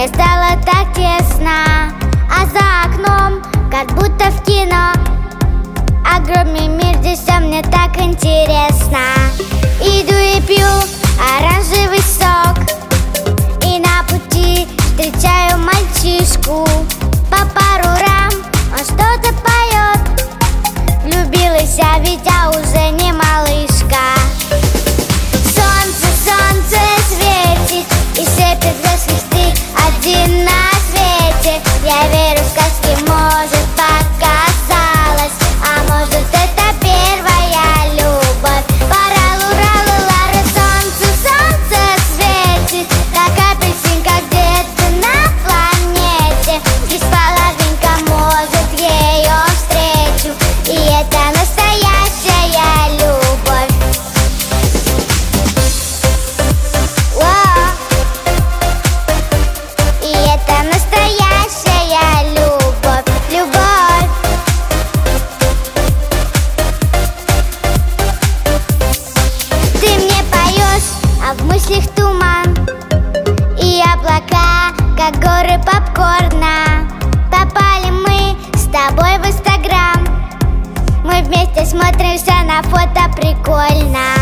Мне стало так тесно А за окном, как будто в кино. Огромный мир, здесь все мне так интересно. Иду и пью оранжевый сок И на пути встречаю мальчишку. По пару рам он что-то поет Влюбилась я, ведь я уже мыслях туман. И облака, как горы попкорна. Попали мы с тобой в инстаграм. Мы вместе смотримся на фото прикольно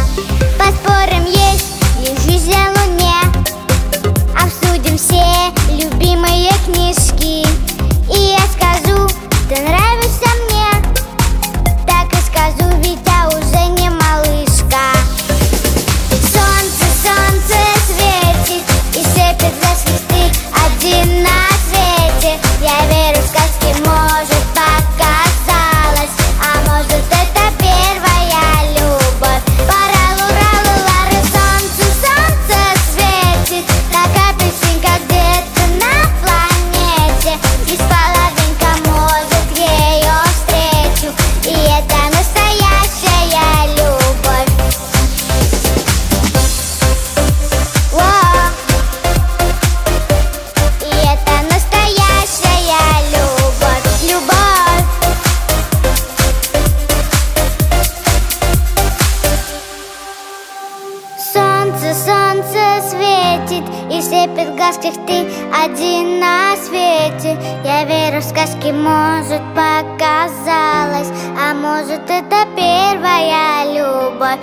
светит И сыпет глазких ты один на свете. Я верю в сказки, может показалось А может это первая любовь